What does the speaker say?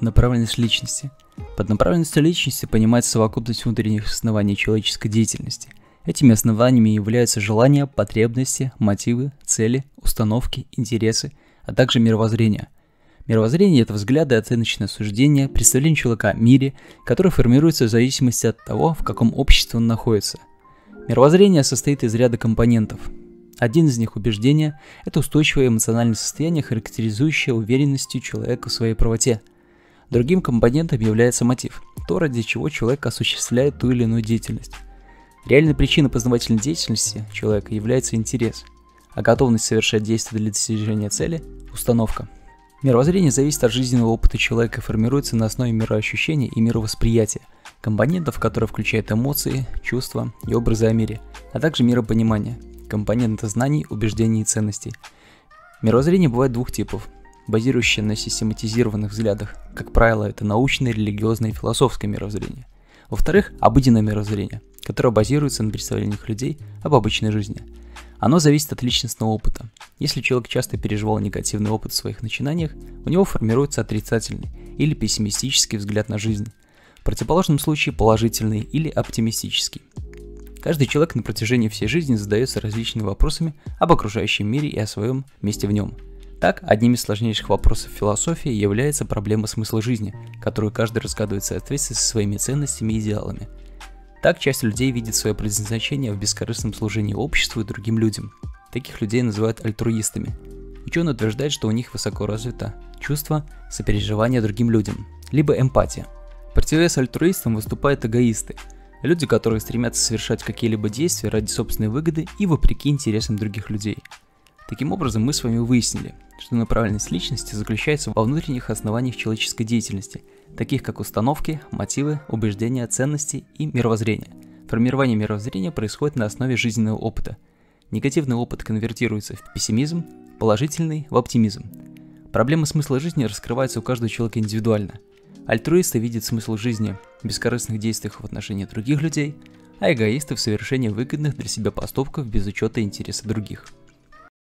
Направленность личности. Под направленностью личности понимается совокупность внутренних оснований человеческой деятельности. Этими основаниями являются желания, потребности, мотивы, цели, установки, интересы, а также мировоззрение. Мировоззрение – это взгляды, оценочное суждение, представление человека о мире, которое формируется в зависимости от того, в каком обществе он находится. Мировоззрение состоит из ряда компонентов. Один из них – убеждение – это устойчивое эмоциональное состояние, характеризующее уверенностью человека в своей правоте – Другим компонентом является мотив, то, ради чего человек осуществляет ту или иную деятельность. Реальной причиной познавательной деятельности человека является интерес, а готовность совершать действия для достижения цели – установка. Мировоззрение зависит от жизненного опыта человека и формируется на основе мироощущения и мировосприятия, компонентов, которые включают эмоции, чувства и образы о мире, а также миропонимание, компоненты знаний, убеждений и ценностей. Мировоззрение бывает двух типов базирующее на систематизированных взглядах. Как правило, это научное, религиозное и философское мировоззрение. Во-вторых, обыденное мировоззрение, которое базируется на представлениях людей об обычной жизни. Оно зависит от личностного опыта. Если человек часто переживал негативный опыт в своих начинаниях, у него формируется отрицательный или пессимистический взгляд на жизнь. В противоположном случае положительный или оптимистический. Каждый человек на протяжении всей жизни задается различными вопросами об окружающем мире и о своем месте в нем – так, одним из сложнейших вопросов философии является проблема смысла жизни, которую каждый разгадывает в соответствии со своими ценностями и идеалами. Так, часть людей видит свое предназначение в бескорыстном служении обществу и другим людям. Таких людей называют альтруистами. Ученые утверждают, что у них высоко развито чувство сопереживания другим людям, либо эмпатия. Противовес альтруистам выступают эгоисты, люди, которые стремятся совершать какие-либо действия ради собственной выгоды и вопреки интересам других людей – Таким образом, мы с вами выяснили, что направленность личности заключается во внутренних основаниях человеческой деятельности, таких как установки, мотивы, убеждения, ценности и мировоззрение. Формирование мировоззрения происходит на основе жизненного опыта. Негативный опыт конвертируется в пессимизм, положительный – в оптимизм. Проблема смысла жизни раскрывается у каждого человека индивидуально. Альтруисты видят смысл жизни в бескорыстных действиях в отношении других людей, а эгоисты в совершении выгодных для себя поступков без учета интереса других –